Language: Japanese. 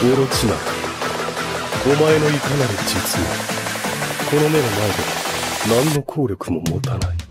オロチマお前のいかなる実をこの目の前では何の効力も持たない。